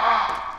Come.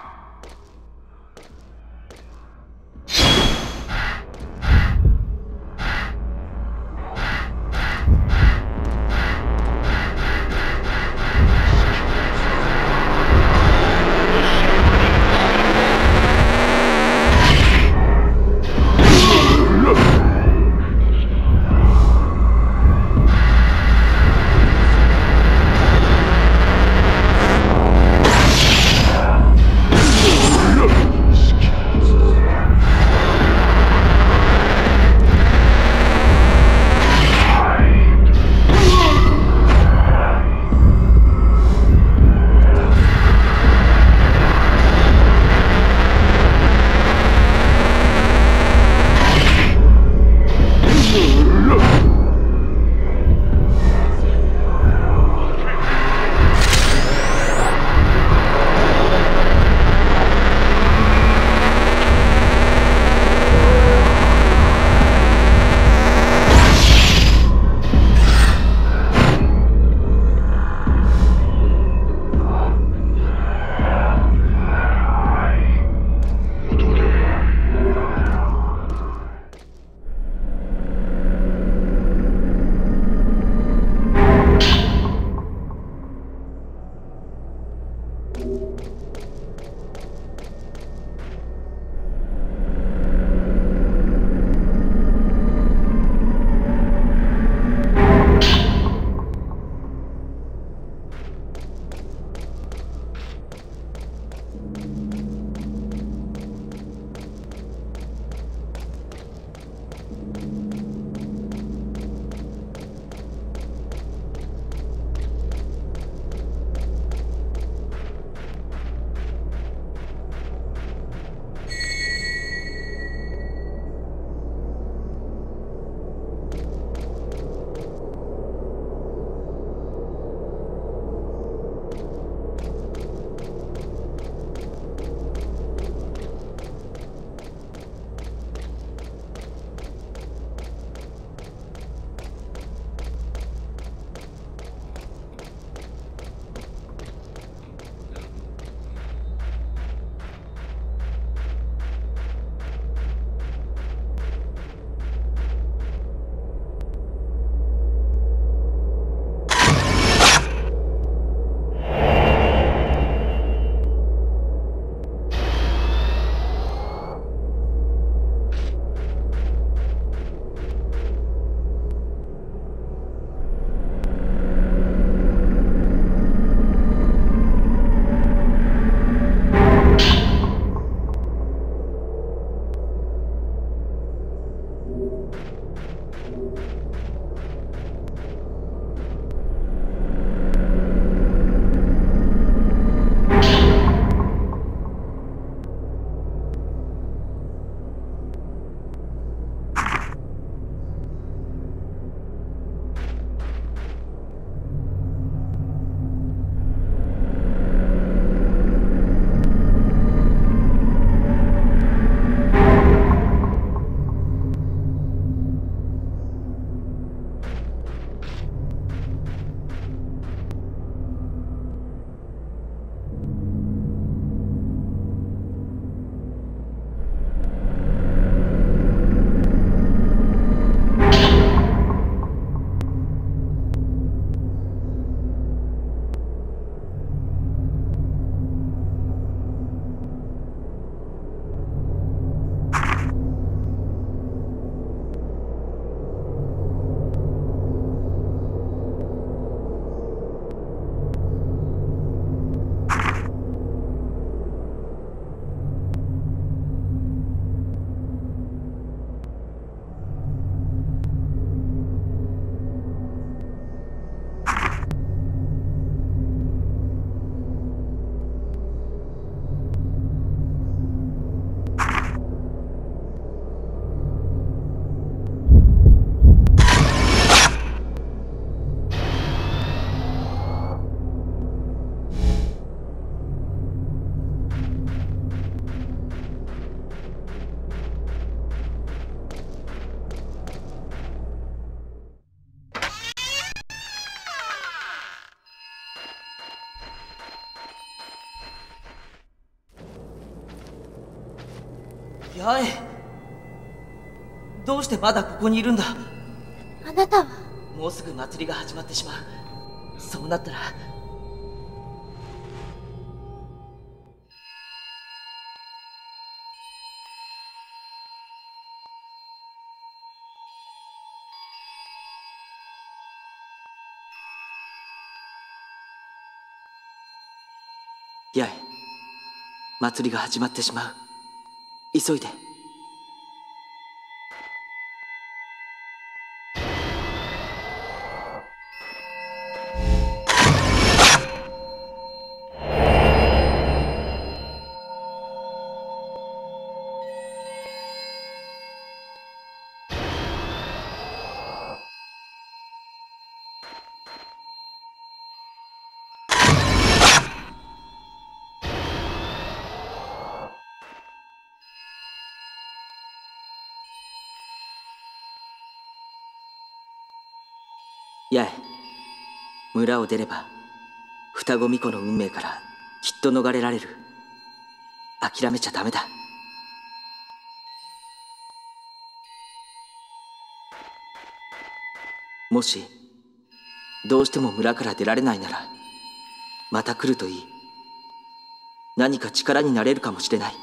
八重どうしてまだここにいるんだ？あなたは？もうすぐ祭りが始まってしまう。そうなったら。八重祭りが始まってしまう急いで。八重村を出れば双子巫女の運命からきっと逃れられる。諦めちゃダメだ。もしどうしても村から出られないならまた来るといい。何か力になれるかもしれない。